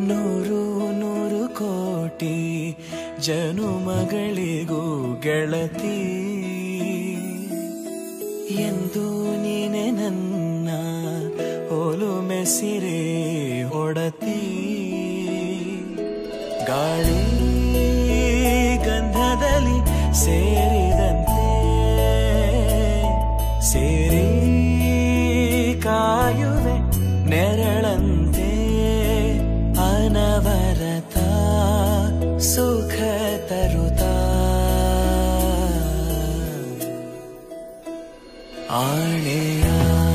ನೂರು ನೂರು ಕೋಟಿ ಜನು ಮಗಳಿಗೂ ಗೆಳತಿ. ಎಂದು ನೀನೆ ನನ್ನ ಹೋಲು ಮೆಸಿರೆ ಒಡತಿ ಗಾಳಿ ಗಂಧದಲ್ಲಿ ಸೇ निरळन्ति अनवरता सुखतरुता आणीया